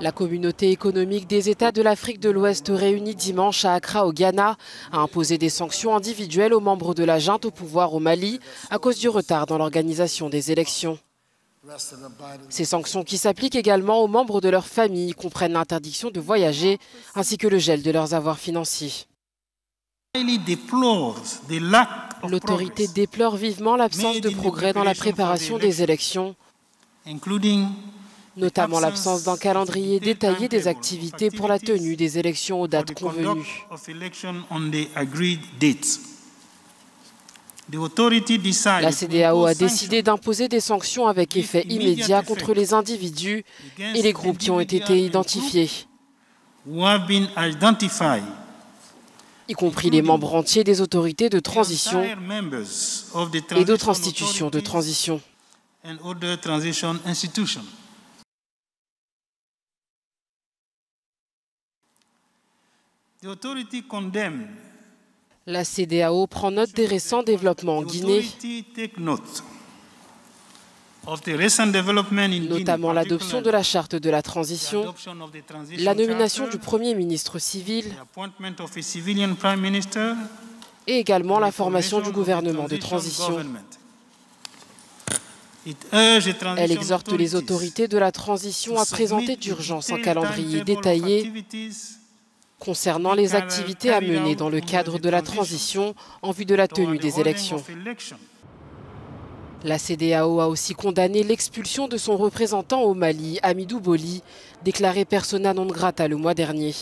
La communauté économique des États de l'Afrique de l'Ouest réunie dimanche à Accra au Ghana a imposé des sanctions individuelles aux membres de la junte au pouvoir au Mali à cause du retard dans l'organisation des élections. Ces sanctions qui s'appliquent également aux membres de leur famille comprennent l'interdiction de voyager ainsi que le gel de leurs avoirs financiers. L'autorité déplore vivement l'absence de progrès dans la préparation des élections, notamment l'absence d'un calendrier détaillé des activités pour la tenue des élections aux dates convenues. La CDAO a décidé d'imposer des sanctions avec effet immédiat contre les individus et les groupes qui ont été identifiés y compris les membres entiers des autorités de transition et d'autres institutions de transition. La CDAO prend note des récents développements en Guinée. notamment l'adoption de la charte de la transition, la nomination du Premier ministre civil et également la formation du gouvernement de transition. Elle exhorte les autorités de la transition à présenter d'urgence un calendrier détaillé concernant les activités à mener dans le cadre de la transition en vue de la tenue des élections. La CDAO a aussi condamné l'expulsion de son représentant au Mali, Amidou Boli, déclaré persona non grata le mois dernier.